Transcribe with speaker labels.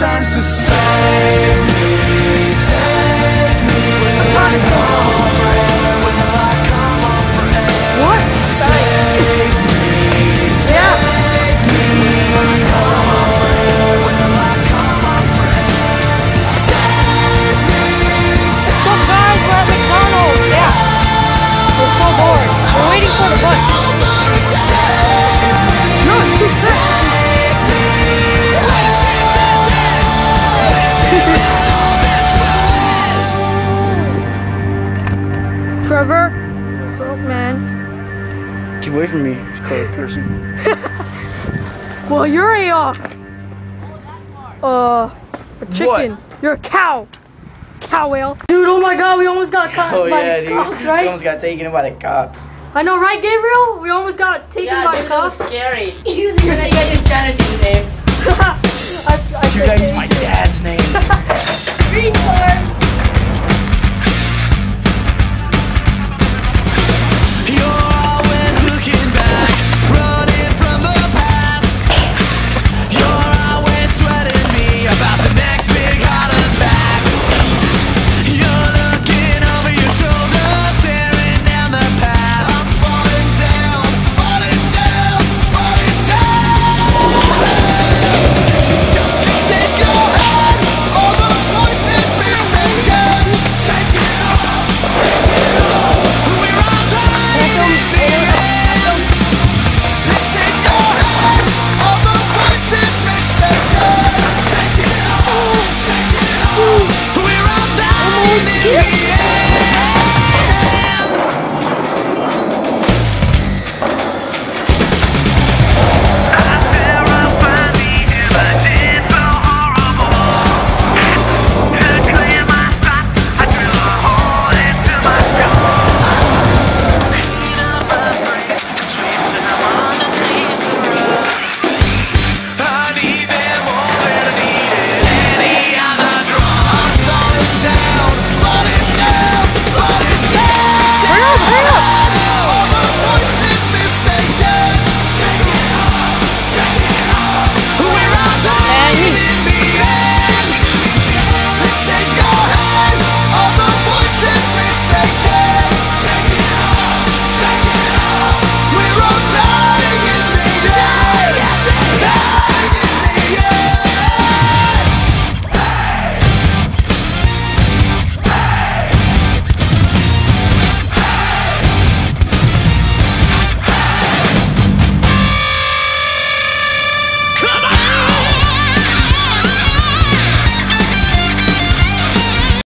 Speaker 1: turns to sand
Speaker 2: what's man?
Speaker 3: Keep away from me, you colored person.
Speaker 2: Well, you're a uh, uh, a chicken. You're a cow. Cow whale. Dude, oh my God, we almost got caught
Speaker 3: Oh
Speaker 2: by
Speaker 3: yeah,
Speaker 2: the
Speaker 3: dude.
Speaker 2: cops,
Speaker 3: You
Speaker 2: right?
Speaker 3: almost got taken by the cops.
Speaker 2: I know, right, Gabriel? We almost got taken
Speaker 4: Yeah,
Speaker 2: by
Speaker 4: dude,
Speaker 2: the
Speaker 4: that was
Speaker 2: cops.
Speaker 4: scary. Using your negative strategy today.
Speaker 2: I, I
Speaker 3: You
Speaker 2: said
Speaker 3: gotta use my dad's name.